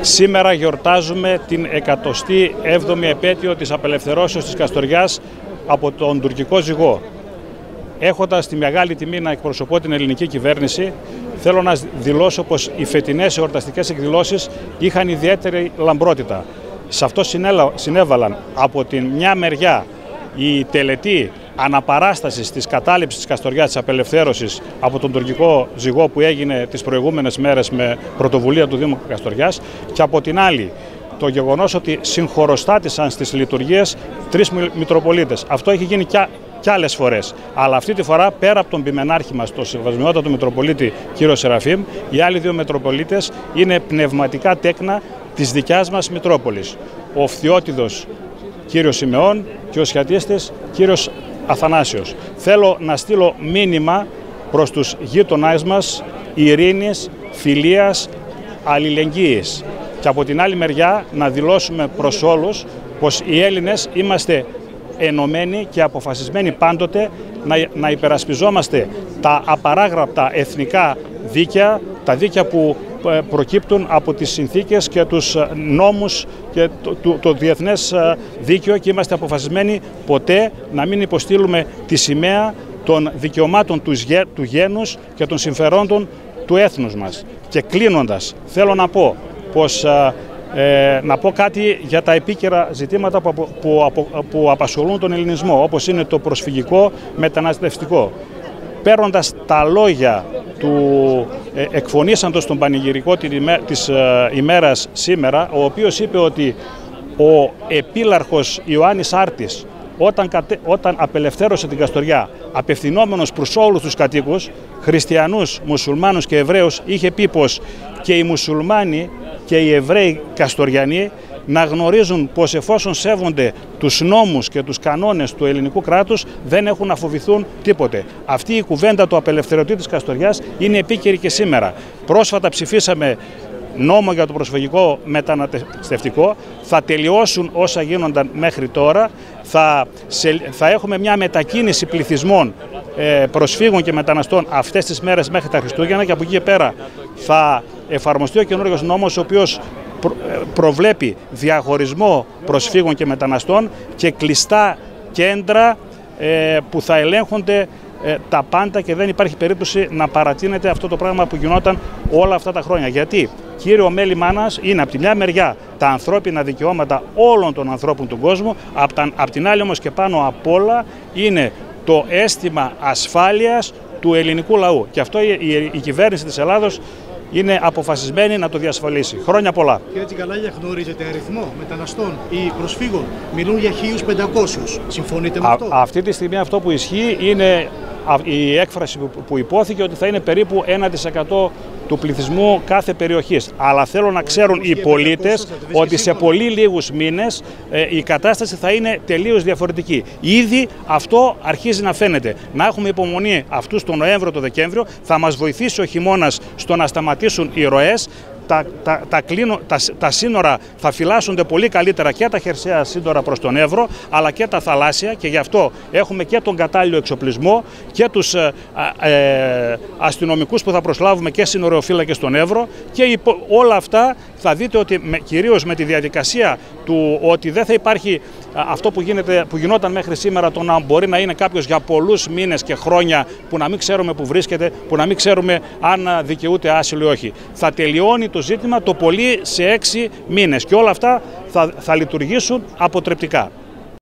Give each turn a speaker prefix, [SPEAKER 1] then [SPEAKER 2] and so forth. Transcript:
[SPEAKER 1] Σήμερα γιορτάζουμε την 107η επέτειο της απελευθερώσεως της Καστοριάς από τον τουρκικό ζυγό. Έχοντας τη μεγάλη τιμή να εκπροσωπώ την ελληνική κυβέρνηση, θέλω να δηλώσω πως οι φετινές εορταστικές εκδηλώσεις είχαν ιδιαίτερη λαμπρότητα. Σε αυτό συνέβαλαν από την μια μεριά η τελετή αναπαράστασης της κατάληψης της Καστοριάς της απελευθέρωσης από τον τουρκικό ζυγό που έγινε τις προηγούμενες μέρες με πρωτοβουλία του Δήμου Καστοριάς και από την άλλη το γεγονός ότι συγχωροστάτησαν στις λειτουργίες τρεις Μητροπολίτες. Αυτό έχει γίνει κι, κι άλλες φορές. Αλλά αυτή τη φορά πέρα από τον πιμενάρχη μας, τον Σεβασμιότατο Μητροπολίτη κύριο Σεραφείμ, οι άλλοι δύο Μητροπολίτες είναι πνευματικά τέκνα της δικιάς μας Μητρόπολης. Ο Φθιώτιδος κύριος Σιμεών και ο σχατίστης κύριος Αθανάσιος. Θέλω να στείλω μήνυμα προς τους γείτονάς μας ειρήνης, φιλίας, αλληλεγγύης. Και από την άλλη μεριά να δηλώσουμε προς όλους πως οι Έλληνες είμαστε ενωμένοι και αποφασισμένοι πάντοτε να, να υπερασπιζόμαστε τα απαράγραπτα εθνικά δίκαια, τα δίκαια που ε, προκύπτουν από τις συνθήκες και τους ε, νόμους και το, το, το διεθνές ε, δίκαιο και είμαστε αποφασισμένοι ποτέ να μην υποστήλουμε τη σημαία των δικαιωμάτων τους, του γένους και των συμφερόντων του έθνους μας. Και κλείνοντας, θέλω να πω πως ε, να πω κάτι για τα επίκαιρα ζητήματα που, που, που απασχολούν τον ελληνισμό, όπως είναι το προσφυγικό μεταναστευτικό. Παίρνοντας τα λόγια του ε, εκφωνήσαντος τον πανηγυρικό της ε, ημέρας σήμερα, ο οποίος είπε ότι ο επίλαρχος Ιωάννης Άρτης όταν, όταν απελευθέρωσε την Καστοριά απευθυνόμενος προς όλους τους κατοίκους, χριστιανούς, μουσουλμάνους και Εβραίους, είχε πει πως και οι μουσουλμάνοι και οι Εβραίοι Καστοριανοί να γνωρίζουν πως εφόσον σέβονται τους νόμους και τους κανόνες του ελληνικού κράτους δεν έχουν να φοβηθούν τίποτε. Αυτή η κουβέντα του απελευθερωτή της Καστοριάς είναι επίκαιρη και σήμερα. Πρόσφατα ψηφίσαμε νόμο για το προσφυγικό μεταναστευτικό, θα τελειώσουν όσα γίνονταν μέχρι τώρα, θα, θα έχουμε μια μετακίνηση πληθυσμών ε, προσφύγων και μεταναστών αυτές τις μέρες μέχρι τα Χριστούγεννα και από εκεί και πέρα θα εφαρμοστεί ο καινούργιος νόμος ο οποίος ε, προβλέπει διαχωρισμό προσφύγων και μεταναστών και κλειστά κέντρα ε, που θα ελέγχονται ε, τα πάντα και δεν υπάρχει περίπτωση να παρατείνεται αυτό το πράγμα που γινόταν όλα αυτά τα χρόνια. Γιατί κύριο μέλημά μα είναι από τη μια μεριά τα ανθρώπινα δικαιώματα όλων των ανθρώπων του κόσμου, από την άλλη όμως και πάνω απ' όλα είναι το αίσθημα ασφάλειας του ελληνικού λαού. Και αυτό η κυβέρνηση της Ελλάδος είναι αποφασισμένη να το διασφαλίσει. Χρόνια πολλά.
[SPEAKER 2] Κύριε Τσικαλάγια, γνωρίζετε αριθμό μεταναστών ή προσφύγων; Μιλούν για 1.500. Συμφωνείτε με αυτό;
[SPEAKER 1] αυτή τη στιγμή αυτό που ισχύει είναι η έκφραση που υπόθηκε ότι θα είναι περίπου 1% του πληθυσμού κάθε περιοχής. Αλλά θέλω να ξέρουν οι πολίτες ότι σε πολύ λίγους μήνες ε, η κατάσταση θα είναι τελείως διαφορετική. Ήδη αυτό αρχίζει να φαίνεται. Να έχουμε υπομονή αυτούς τον Νοέμβριο, το Δεκέμβριο, θα μας βοηθήσει ο χειμώνας στο να σταματήσουν οι ροές, τα, τα, τα, τα, τα σύνορα θα φυλάσσονται πολύ καλύτερα και τα χερσαία σύνορα προς τον Εύρο αλλά και τα θαλάσσια και γι' αυτό έχουμε και τον κατάλληλο εξοπλισμό και τους ε, ε, αστυνομικούς που θα προσλάβουμε και συνοριοφύλακες στον Εύρο. Και όλα αυτά θα δείτε ότι με, κυρίως με τη διαδικασία του ότι δεν θα υπάρχει αυτό που, γίνεται, που γινόταν μέχρι σήμερα το να μπορεί να είναι κάποιος για πολλούς μήνες και χρόνια που να μην ξέρουμε που βρίσκεται, που να μην ξέρουμε αν δικαιούται άσυλο ή όχι. Θα τελειώνει το ζήτημα το πολύ σε έξι μήνες και όλα αυτά θα, θα λειτουργήσουν αποτρεπτικά.